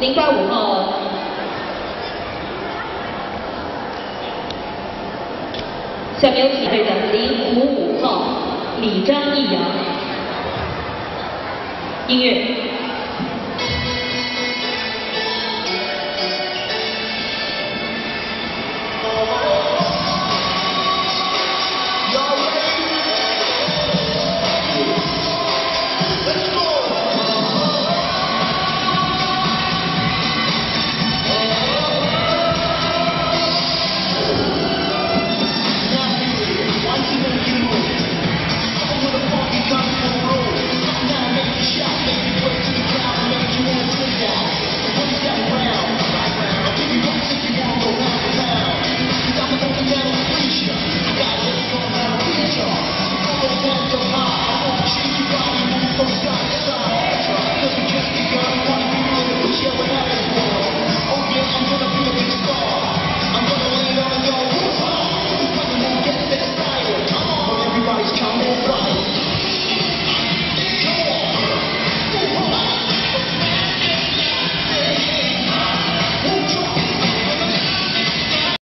零八五号，下面有请队的零五五号李张义阳，音乐。